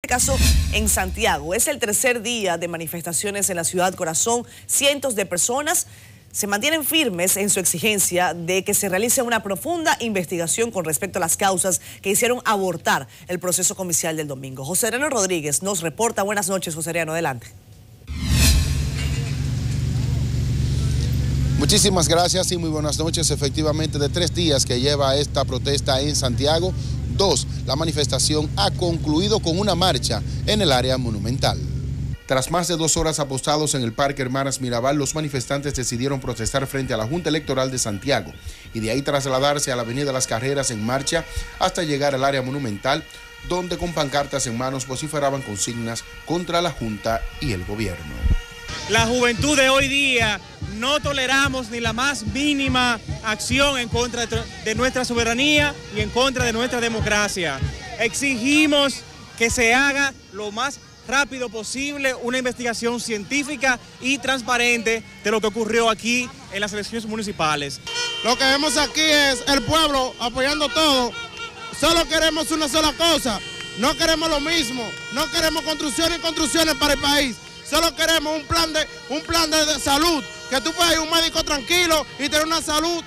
este caso en Santiago. Es el tercer día de manifestaciones en la ciudad corazón. Cientos de personas se mantienen firmes en su exigencia de que se realice una profunda investigación con respecto a las causas que hicieron abortar el proceso comicial del domingo. José Ariano Rodríguez nos reporta. Buenas noches, José Ariano, adelante. Muchísimas gracias y muy buenas noches. Efectivamente, de tres días que lleva esta protesta en Santiago, la manifestación ha concluido con una marcha en el área monumental. Tras más de dos horas apostados en el Parque Hermanas Mirabal, los manifestantes decidieron protestar frente a la Junta Electoral de Santiago y de ahí trasladarse a la Avenida Las Carreras en marcha hasta llegar al área monumental, donde con pancartas en manos vociferaban consignas contra la Junta y el gobierno. La juventud de hoy día no toleramos ni la más mínima acción en contra de nuestra soberanía y en contra de nuestra democracia. Exigimos que se haga lo más rápido posible una investigación científica y transparente de lo que ocurrió aquí en las elecciones municipales. Lo que vemos aquí es el pueblo apoyando todo. Solo queremos una sola cosa. No queremos lo mismo. No queremos construcciones y construcciones para el país. Solo queremos un plan de, un plan de salud que tú puedas ir a un médico tranquilo y tener una salud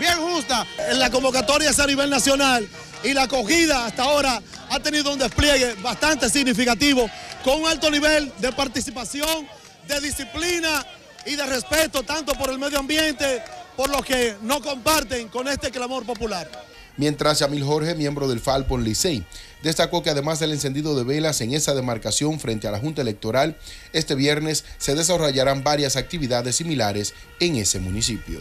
bien justa. En la convocatoria es a nivel nacional y la acogida hasta ahora ha tenido un despliegue bastante significativo con un alto nivel de participación, de disciplina y de respeto tanto por el medio ambiente, por los que no comparten con este clamor popular mientras Yamil Jorge, miembro del Falpon Licey, destacó que además del encendido de velas en esa demarcación frente a la Junta Electoral, este viernes se desarrollarán varias actividades similares en ese municipio.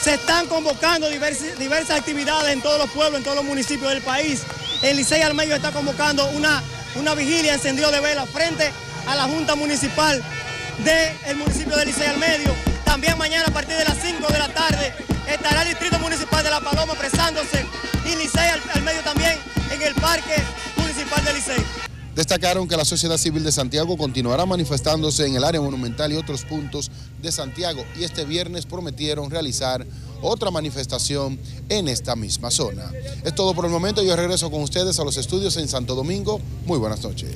Se están convocando diversas, actividades en todos los pueblos, en todos los municipios del país. El Licey al medio está convocando una, una vigilia encendido de velas frente a la Junta Municipal del municipio de Licey al medio. También mañana a partir de las Parque Municipal de Licey. Destacaron que la sociedad civil de Santiago continuará manifestándose en el área monumental y otros puntos de Santiago y este viernes prometieron realizar otra manifestación en esta misma zona. Es todo por el momento, yo regreso con ustedes a los estudios en Santo Domingo. Muy buenas noches.